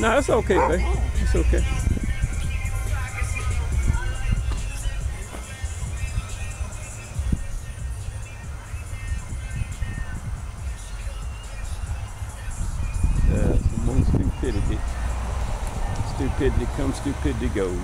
No, it's okay, babe. It's okay. Uh, stupidity. Stupidity comes, stupidity goes.